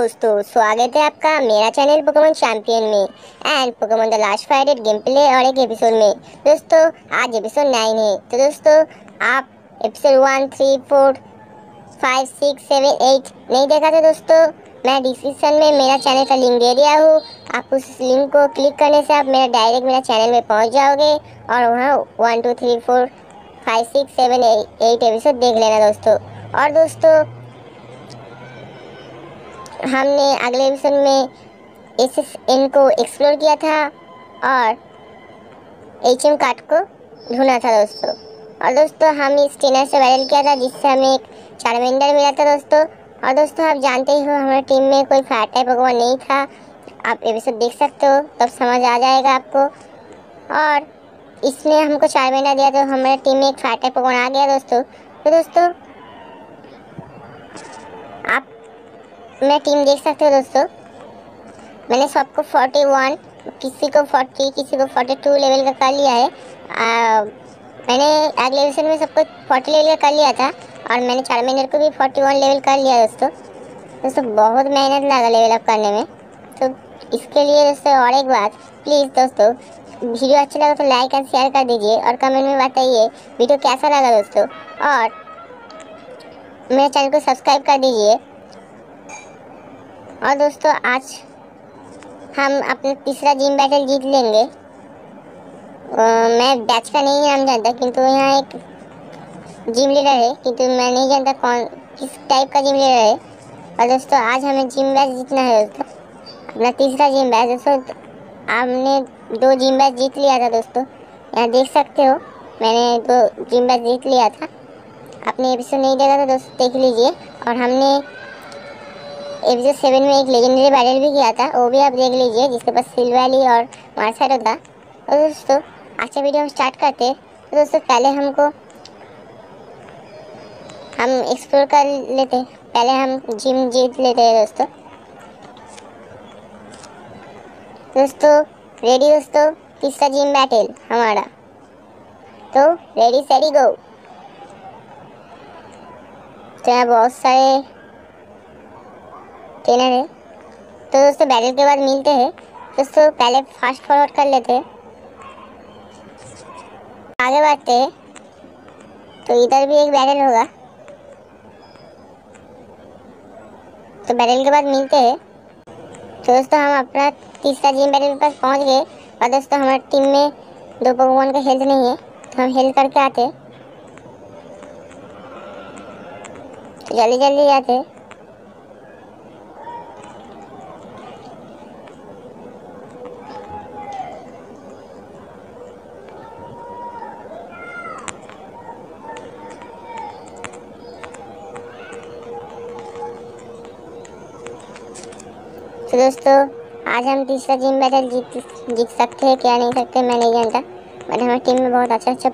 तो दोस्तों, स्वागत है आपका मेरा चैनल पोकेमोन चैंपियन में and Pokemon the last fight game play और एक एपिसोड में। दोस्तों, आज एपिसोड नाइन है। तो दोस्तों, आप episode one three four five six seven eight नहीं देखा था दोस्तों, मैं डिस्क्रिप्शन में मेरा चैनल का लिंक दे दिया हूँ। आप उस लिंक को क्लिक करने से आप मेरा डायरेक्ट मेरा चैनल में पहुँच जाओगे और वहाँ one two three four five six seven eight episode देख लेना दोस्तों। और दोस्तों हमने अगले एपिसोड में एस एस एन को एक्सप्लोर किया था और एच एम कार्ड को ढूंढा था दोस्तों। और दोस्तों, हम इस ट्रेनर से वायरल किया था, जिससे हमें एक चार्मेंडर मिला था दोस्तों। और दोस्तों, आप जानते ही हो, हमारी टीम में कोई फायर टाइप भगवान नहीं था। आप एपिसोड देख सकते हो तब समझ आ जाएगा आपको। और इसने हमको चार्मेंडर दिया तो हमारे टीम में एक फायर टाइप भगवान आ गया दोस्तों। तो दोस्तों, आप मेरा टीम देख सकते हो दोस्तों। मैंने सबको 41 किसी को 40 किसी को 42 लेवल का कर लिया है। आ, मैंने अगले एपिसोड में सबको 40 लेवल का कर लिया था और मैंने चार महीने को भी 41 लेवल कर लिया दोस्तों। दोस्तों बहुत मेहनत लगा लेवल अप करने में। तो इसके लिए दोस्तों और एक बात प्लीज़ दोस्तों वीडियो अच्छा लगा तो लाइक एंड शेयर कर दीजिए और कमेंट में बताइए वीडियो कैसा लगा दोस्तों। और मेरे चैनल को सब्सक्राइब कर दीजिए। और दोस्तों, आज हम अपना तीसरा जिम बैटल जीत लेंगे। मैं बैच का नहीं नाम जानता, किंतु यहाँ एक जिम लीडर है, किंतु मैं नहीं जानता कौन, किस टाइप का जिम लीडर है। और दोस्तों, आज हमें जिम बैच जीतना है, दोस्तों। अपना तीसरा जिम बैच दोस्तों, हमने दो जिम बैच जीत लिया था, दोस्तों। यहाँ देख सकते हो, मैंने दो जिम बैच जीत लिया था। आपने एपिसोड नहीं देखा था, दोस्तों, देख लीजिए। और हमने एपिसोड सेवन में एक लेजेंडरी बैटल भी किया था, वो भी आप देख लीजिए, जिसके पास सिल वैली और मार्साइडो था। और दोस्तों, आज का वीडियो हम स्टार्ट करते हैं। तो दोस्तों, पहले हमको, हम एक्सप्लोर कर लेते पहले हम जिम जीत लेते हैं दोस्तों। दोस्तों रेडी दोस्तों? तीसरा जिम बैटल हमारा। तो रेडी सेडी गो तो यहाँ बहुत सारे ट्रेनर है। तो दोस्तों बैटल के बाद मिलते हैं। दोस्तों पहले फास्ट फॉरवर्ड कर लेते हैं। आगे बढ़ते हैं। तो इधर भी एक बैटल होगा। तो बैटल के बाद मिलते हैं। तो दोस्तों, हम अपना तीसरा जिम बैटल के पास पहुँच गए। और दोस्तों, हमारी टीम में दो भगवान का हेल्थ नहीं है। तो हम हेल्थ करके आते तो जल्दी जल्दी आते दोस्तों, आज हम तीसरा जिम बैटल जीत जीत सकते हैं क्या नहीं सकते मैं नहीं जानता बट हमारी टीम में बहुत अच्छा अच्छा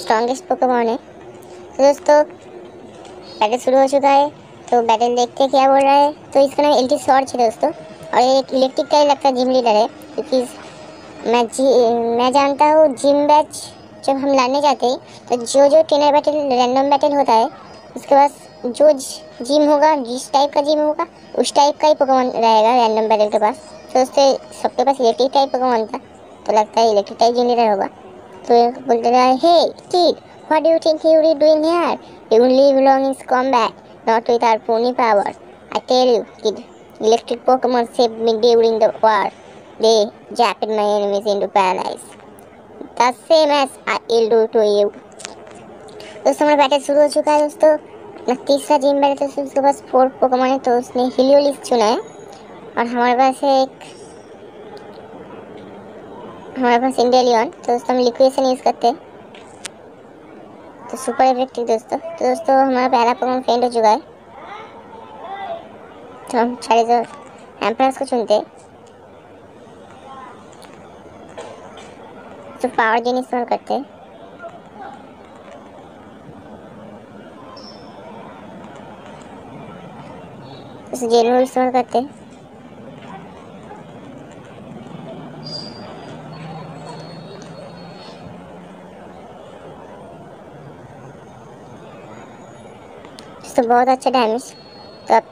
स्ट्रॉन्गेस्ट पोकेमॉन है। तो दोस्तों बैटल शुरू हो चुका है तो बैटल देखते हैं क्या बोल रहा है। तो इसका नाम एल्टी शॉर्ट है दोस्तों, और एक इलेक्ट्रिक का ही लगता है जिम लीडर है, क्योंकि मैं जी, मैं जानता हूँ जिम बैच जब हम लाने जाते हैं तो जो जो ट्रेनर बैटल रैंडम बैटल होता है, उसके पास जो जिम होगा, जिस टाइप का जिम होगा, उस टाइप का ही पोकेमॉन रहेगा रैंडम बैटल के पास। तो उससे सबके पास इलेक्ट्रिक टाइप पोकेमॉन था तो लगता है इलेक्ट्रिक टाइप लीडर होगा। तो बोलते रहा है kid what do you think you are doing here you only belong in combat not with our pony power I tell you kid electric Pokemon save me during the war they jacked my enemies into paradise. The same as I will do to you. दोस्तों, हमारा battle शुरू हो चुका है दोस्तों। तीसरा gym battle तो उसके पास फोर पोकेमॉन है तो उसने हिलियोलिस चुना है। और हमारे पास है एक हमारे पास इंडेलियन तो दोस्तों हम लिक्विडेशन यूज़ करते हैं। तो सुपर इफ़ेक्टिव दोस्तों। तो दोस्तों हमारा पहला पोकेमॉन फेंड हो चुका है। तो हम सारे जो एम्प्रस को चुनते दोस्तों पावर जेन इस्तेमाल करते हैं। इस जेल में इस्तेमाल करते हैं। तो बहुत अच्छा डैमेज तो आप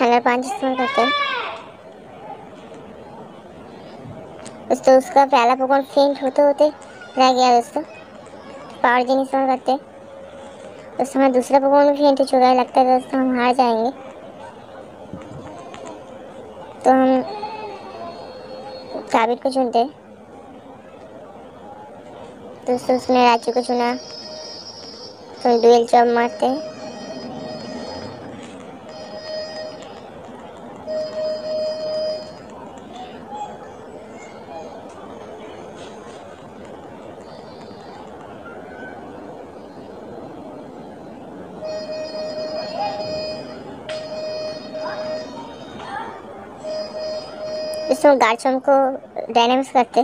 थंडर पाँच इस्तेमाल करते हैं। दोस्तों उसका पहला पकवान फेंट होते होते रह गया दोस्तों पावर जिन इस्तेमाल करते हैं। दोस्तों हमारा दूसरा पकवान भी फेंट हो चुका है, लगता है दोस्तों हम हार जाएँगे। तो हम काबिर को चुनते दोस्तों उसने राजू को चुना। तो डुएल जॉब मारते। हैं इसमें गार्चम को डायनामिक्स करते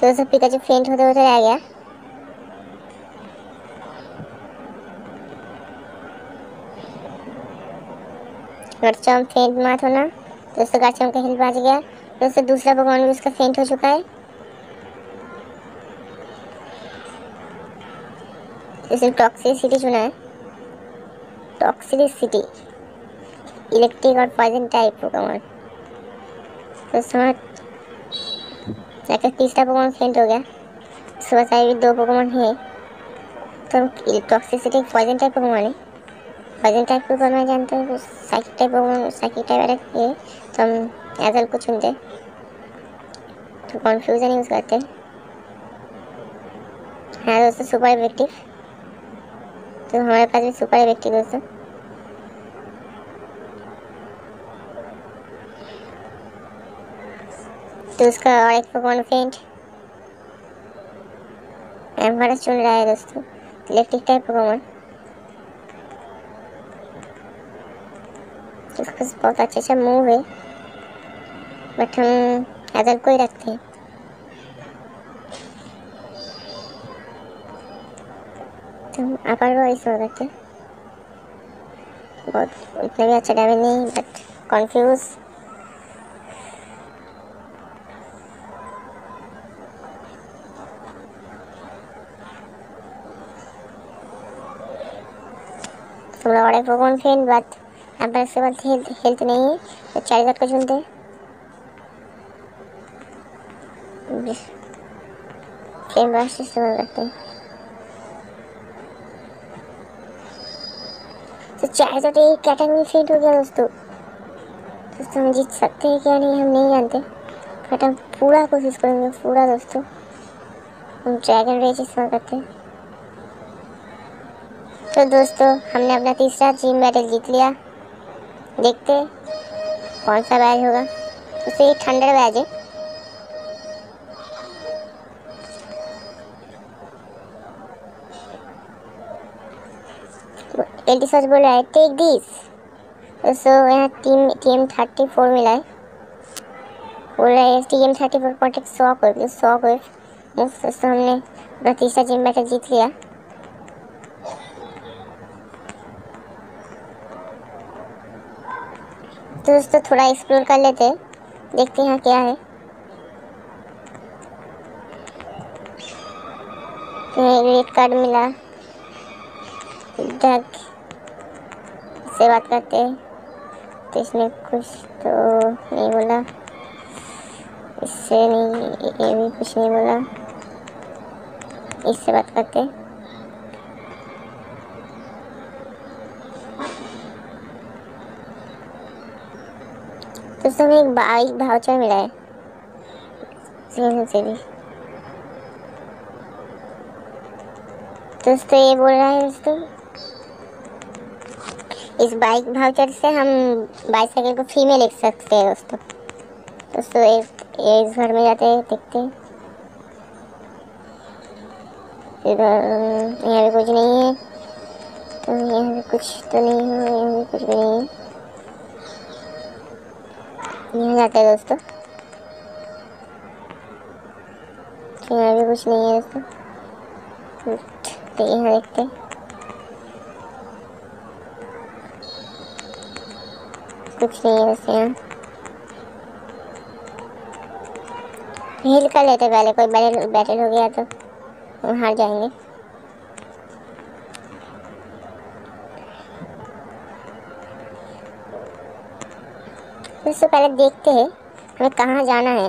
तो सब पिकाचू फेंट होते होते रह गया। गार्चम फेंट मात होना। तो उससे गार्चम का हिल बच गया। वैसे दूसरा भगवान भी उसका फेंट हो चुका है। इसे टॉक्सिसिटी चुना है। टॉक्सिसिटी इलेक्ट्रिक और पॉइजन टाइप भगवान तो समझ तीसरा भगवान फेंट हो गया। सुबह सारे भी दो भगवान है। तो टॉक्सिसिटी पॉइजन टाइप भगवान है। पॉइजन टाइप को मैं जानता हूँ साइकिल टाइप भगवान साइकिल टाइप वाला है। तो हम एजल को चुनते तो कॉन्फ्यूज़न यूज़ करते हैं, दोस्तों सुपर इफ़ेक्टिव तो हमारे पास भी सुपर इफ़ेक्टिव दोस्तों। तो उसका और एक पकवान फेंट हमारा चुन रहा है, दोस्तों। इलेक्ट्रिक टाइप पकवान उसका बहुत अच्छा अच्छा मूव है। बट हम अदर को ही रखते हैं। तो अपर को हैं बहुत, इतना भी अच्छा डैमेज नहीं बट कॉन्फ्यूज़ हेल्थ हेल्थ नहीं है तो चार्जर को चुनते हैं सेम ब्रश इस्तेमाल करते हैं। तो चाहे तो एक कैटेगरी फेंट हो गया दोस्तों। दोस्तों हम जीत सकते हैं क्या नहीं, हम नहीं जानते। बट हम पूरा कोशिश करेंगे, पूरा दोस्तों। हम ड्रैगन रेस इस्तेमाल करते हैं। तो दोस्तों, हमने अपना तीसरा टीम बैटल जीत लिया। देखते कौन सा बैच होगा। उसे ठंडर बैच है। एटी सच बोल रहा है टेक दिस सो यहाँ team T M thirty four मिला है। बोल रहा है T M thirty four contact सौ को सौ को मुफ़्त हमने अपना तीसरा जिम बैटल जीत लिया। तो दोस्तों, थोड़ा एक्सप्लोर कर लेते हैं। देखते हैं क्या है। रेड कार्ड मिला। से बात करते तो इसने कुछ तो नहीं बोला। इससे नहीं, ये भी कुछ नहीं बोला। इससे बात करते तो उसमें एक बाइक भावचर मिला है। से भी। दोस्तों ये बोल रहा है दोस्तों इस बाइक भाउचर से हम बाईसाइकिल को फ्री में ले सकते हैं दोस्तों। दोस्तों एक इस घर में जाते हैं, देखते हैं। इधर, यहाँ भी कुछ नहीं है। तो यहाँ भी कुछ तो नहीं है, यहाँ भी कुछ भी नहीं है। यहाँ जाते हैं दोस्तों। तो यहाँ भी कुछ नहीं है दोस्तों। तो यहाँ देखते हैं। है दोस्तों यहाँ हील कर लेते पहले, कोई बैटल बैटल हो गया तो। हम हार जाएँगे। उससे पहले देखते हैं, हमें कहाँ जाना है।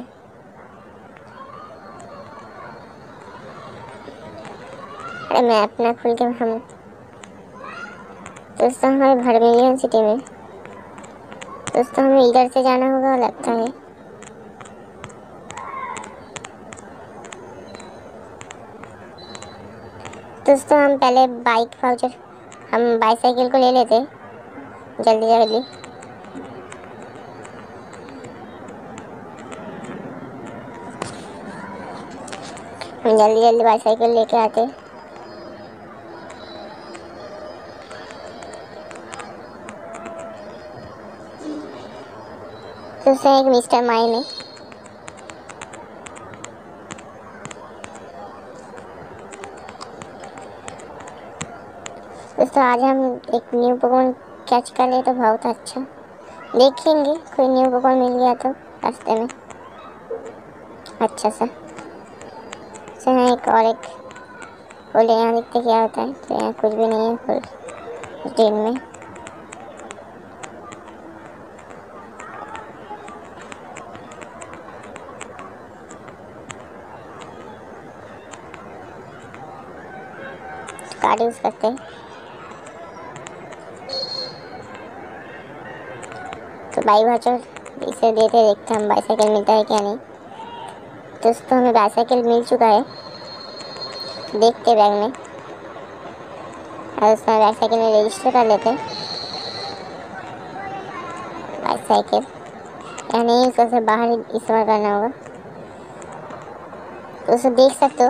अरे मैं अपना खुल के हम दोस्तों, हमारे भरमिलियन सिटी में। दोस्तों हमें इधर से जाना होगा लगता है। दोस्तों, हम पहले बाइक वाउचर हम बाईसाइकिल को ले लेते। जल्दी जल्दी। हम जल्दी जल्दी बाईसाइकिल लेके आते। दोस्तों एक मिस्टर माई में। दोस्तों, आज हम एक न्यू पोकेमोन कैच कर ले तो बहुत अच्छा। देखेंगे, कोई न्यू पोकेमोन मिल गया तो रास्ते में। अच्छा सा। तो यहाँ एक और एक, बोले यहाँ देखते क्या होता है? तो यहाँ कुछ भी नहीं है फुल दिन में। कार्ड यूज़ करते हैं। तो बाई वाचर इसे देते देखते हम बाईसाइकिल मिलता है क्या नहीं। दोस्तों, हमें बाईसाइकिल मिल चुका है। देखते बैग में। और उसमें बाईसाइकिल में रजिस्टर कर लेते हैं। बाईसाइकिल या नहीं उसको से बाहर इस्तेमाल करना होगा। तो उसे देख सकते हो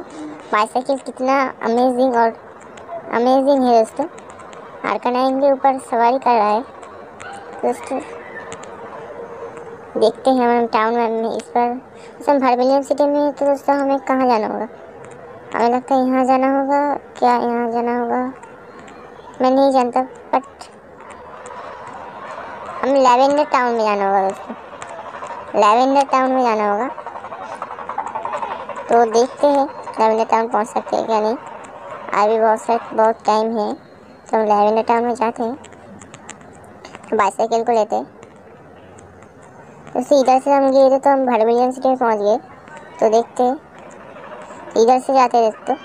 बाईसाइकिल कितना अमेजिंग और अमेजिंग है दोस्तों। आर्कानाइन के ऊपर सवारी कर रहा है। दोस्तों, देखते हैं हम टाउन में इस पर हम भरबिलियन सिटी में तो दोस्तों, हमें कहाँ जाना होगा? हमें लगता है यहाँ जाना होगा, क्या यहाँ जाना होगा? मैं नहीं जानता बट हम लैवेंडर टाउन में जाना होगा, दोस्तों। लैवेंडर टाउन में जाना होगा। तो देखते हैं लैवेंडर टाउन पहुँच सकते हैं क्या नहीं। अभी बहुत सा बहुत टाइम है। तो हम लैवेंडर टाउन में जाते हैं। तो बाईसाइकिल को लेते तो सीधा से हम गए थे तो हम भड़बिलियन सिटी में पहुँच गए। तो देखते हैं। इधर से जाते दोस्तों।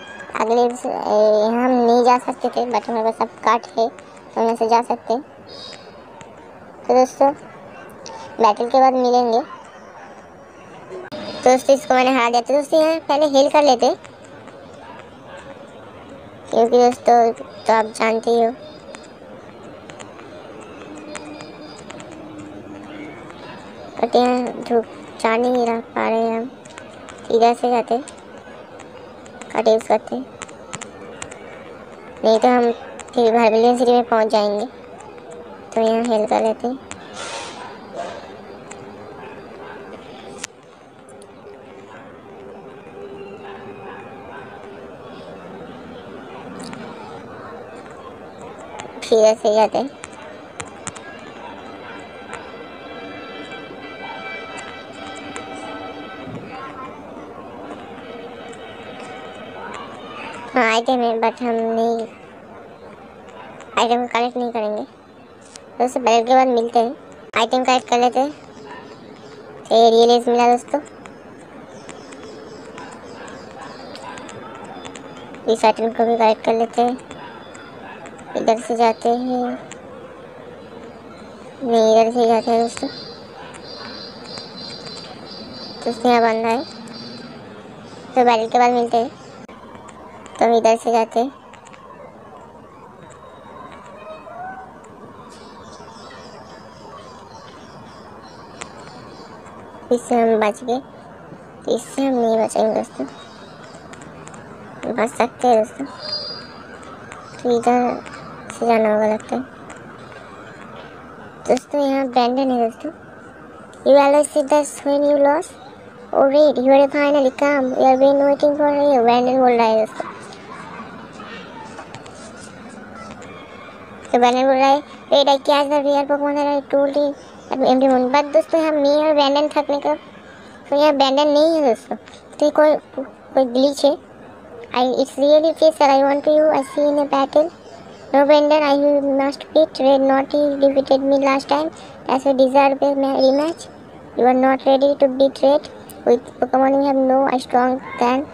अगले यहाँ हम नहीं जा सकते थे बट हमारे पास सब काट है। तो यहाँ से जा सकते हैं। तो दोस्तों बैटल के बाद मिलेंगे। तो दोस्तों, इसको मैंने हरा दिया। तो दोस्तों, यहाँ पहले हेल कर लेते क्योंकि दोस्तों तो आप जानते ही हो। बट यहाँ धूप जा नहीं रह, पा रहे हैं हम। इधर से जाते कट करते नहीं तो हम फिर भरबिलियन सिटी में पहुँच जाएँगे। तो यहाँ हेल कर लेते फिर ऐसे जाते हाँ। आइटम है बट हम नहीं आइटम कलेक्ट नहीं करेंगे। तो उससे बैटल के बाद मिलते हैं। आइटम कलेक्ट कर लेते हैं। ये रियलाइज़ मिला दोस्तों। इस आइटम को भी कलेक्ट कर लेते हैं। इधर से जाते हैं। नहीं, इधर से जाते हैं दोस्तों। तो उसने यहाँ बंदा है। तो बैटल के बाद मिलते हैं। तो हम इधर से जाते हैं। इससे हम बच गए। तो इससे हम नहीं बचेंगे दोस्तों। बच सकते हैं दोस्तों। तो इधर से जाना होगा लगता है। दोस्तों, यहाँ ब्रैंडन है दोस्तों। You see this when you lost? Oh wait you are finally come. We have been waiting for you Brandon बोल रहा है दोस्तों। तो ब्रैंडन बोल रहा है wait, I catch the real Pokemon that I told you MD moon but दोस्तों, यहाँ मी और ब्रैंडन थकने का तो यहाँ ब्रैंडन नहीं है दोस्तों। तो कोई कोई ग्लिच है? I it's really face I want to you I see in a battle No, Brendan, I must beat Red Naughty defeated me last time. As we deserve a rematch. You are not ready to beat Red. With Pokemon, you have no I strong than.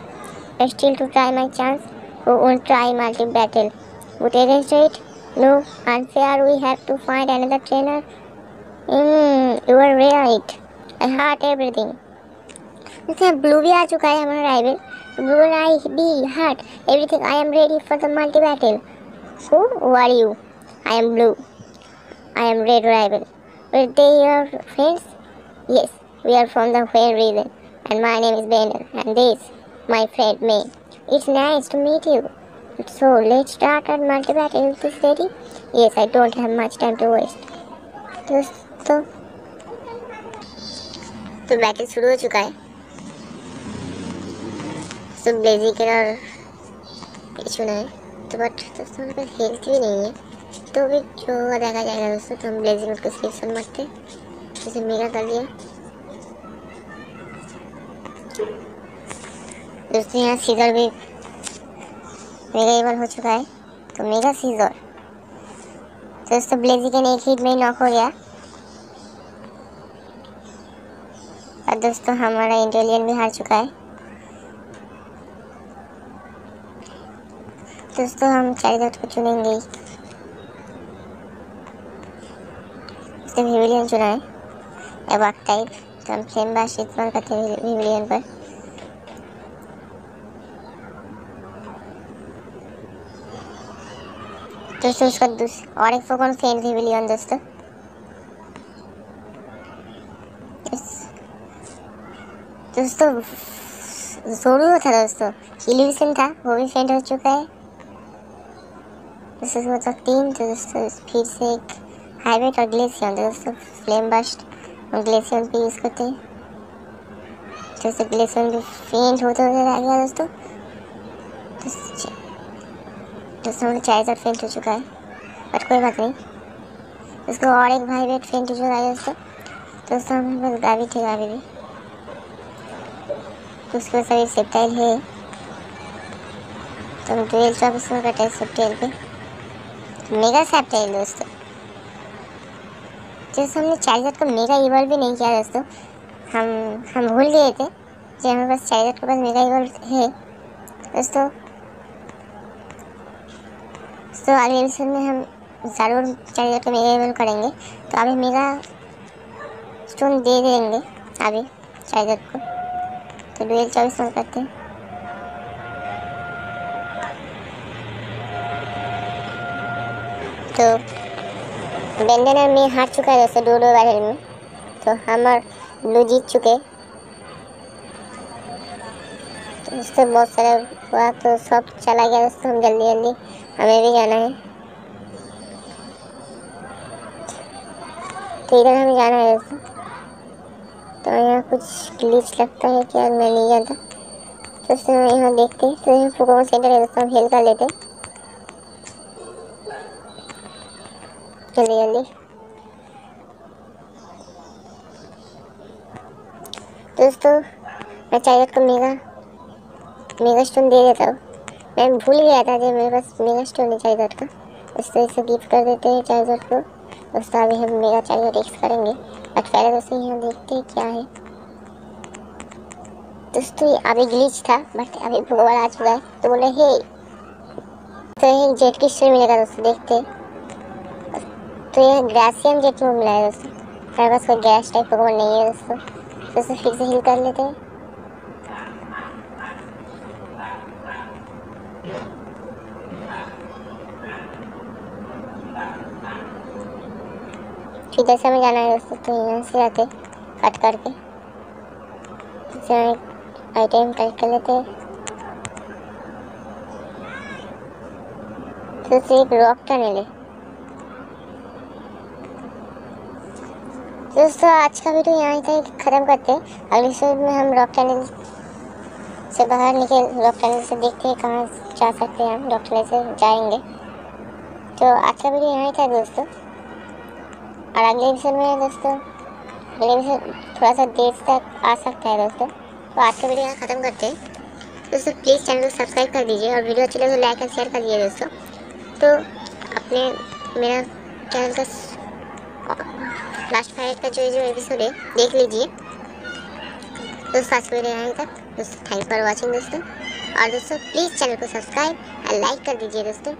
I still to try my chance. Who won't try multi battle? Would against Red? No, unfair. We have to find another trainer. Mm, you are right. I heart everything. अच्छा blue भी आ चुका है हमारा rival blue और I be heart everything I am ready for the multi battle Who are you? I am blue. I am red rival. Were they your friends? Yes, we are from the fair region, and my name is Bender, and this my friend May. It's nice to meet you. So let's start our multi-battle. Is this ready? Yes, I don't have much time to waste. दोस्तों तो battle शुरू हो चुका है तो ब्लेजिकन और पिछू है तो बट दोस्तों मेरे पास हेल्थ भी नहीं है। तो भी जो देखा जाएगा दोस्तों तो हम ब्लेजिंग को सेफ़ सुन मरते जैसे मेरा कर दिया दोस्तों, यहाँ सीजर भी मेरा एबल हो चुका है। तो मेगा सीजर तो दोस्तों ब्लेजिकन एक हीट में ही नॉक हो गया। और दोस्तों, हमारा इंटेलियन भी हार चुका है। दोस्तों हम चारिदर को चुनेंगे इसने विविलियन चुना है। एवाक टाइप तो हम फ्लेम बाश इस्तेमाल करते हैं विविलियन पर। दोस्तों, उसका और एक फोकन फेंट विविलियन दोस्तों। दोस्तों जोरू था दोस्तों। इल्यूशन था, वो भी फेंट हो चुका है। दोस्तों मतलब तीन तो दोस्तों फिर से एक हाईवेट और ग्लेशियन दोस्तों फ्लेम बस्ट और ग्लेशियन भी यूज़ करते हैं। जैसे ग्लेशियन भी फेंट होते होते रह गया दोस्तों। दोस्तों हमारा चार्जर फेंट हो चुका है। बट कोई बात नहीं। उसको और एक भाई वेट फेंट हो चुका है दोस्तों। दोस्तों हमारे पास गावी थे, गावी भी तो उसके पास अभी सेप्टाइल है। तो हम ट्वेल्व चौबीस में कटे सेप्टाइल पे। मेगा सेप्टाइल दोस्तों। जैसे हमने चार्जर को मेगा इवॉल्व भी नहीं किया दोस्तों, हम हम भूल गए थे कि हमारे पास चार्जर के पास मेगा इवॉल्व है। दोस्तों तो अगले एपिसोड में हम ज़रूर चार्जर को मेगा इवॉल्व करेंगे। तो अभी मेगा स्टोन दे देंगे, अभी चार्जर को। तो डुएल चौबीस करते हैं। तो बेंडन और मैं हार चुका है दोस्तों दो दो बैटल में तो हम और ब्लू जीत चुके। तो दोस्तों बहुत सारा हुआ तो सब चला गया दोस्तों हम जल्दी जल्दी हमें भी जाना है। तो इधर हमें जाना है, दोस्तों। तो यहाँ कुछ ग्लिच लगता है कि यार मैं नहीं जानता तो यहाँ देखते हैं तो यहाँ पोकेमोन सेंटर है, दोस्तों, हम हेल कर लेते हैं। जल्दी जल्दी। दोस्तों, मैं चाहिए को मेगा मेगा स्टोन दे देता हूँ। मैं भूल गया था कि मेरे पास मेगा स्टोन नहीं चाहिए का। इस तरह से गिफ्ट कर देते हैं चार्जर को। दोस्तों, अभी हम मेगा चार्जर एक्स करेंगे। बट पहले दोस्तों, यहाँ देखते हैं क्या है। दोस्तों, ये अभी ग्लिच था बट अभी भगवान आ चुका है। तो बोले हे तो ये जेट की स्टोरी मिलेगा दोस्तों, देखते हैं। तो ये ग्रासियम जेट में मिला है दोस्तों। मेरे पास कोई गैस टाइप पकवान नहीं है दोस्तों। तो इसे फिर से हिल कर लेते हैं। इधर से हमें जाना है दोस्तों तो यहाँ से जाते कट करके। आइटम कलेक्ट कर लेते हैं। तो एक रॉक टनल है दोस्तों, आज का वीडियो यहाँ तक ख़त्म करते हैं। अगले एपिसोड में हम रॉक कैनल से बाहर निकल रॉक कैनल से देखते हैं कहाँ जा सकते हैं हम रॉक कैनल से जाएँगे। तो आज का वीडियो यहाँ ही था दोस्तों। और अगले एपिसोड में दोस्तों, अगले एपिसोड थोड़ा सा देर तक आ सकता है दोस्तों। तो आज का वीडियो यहाँ ख़त्म करते हैं। दोस्तों प्लीज़ चैनल को सब्सक्राइब कर दीजिए और वीडियो अच्छी लगे तो लाइक और शेयर कर दीजिए दोस्तों। तो अपने मेरा चैनल का लास्ट फाइट का जो जो एपिसोड है, देख लीजिए। दोस्तों, आज वीडियो यहाँ तक दोस्तों थैंक फॉर वॉचिंग दोस्तों। और दोस्तों प्लीज़ चैनल को सब्सक्राइब और लाइक कर दीजिए दोस्तों।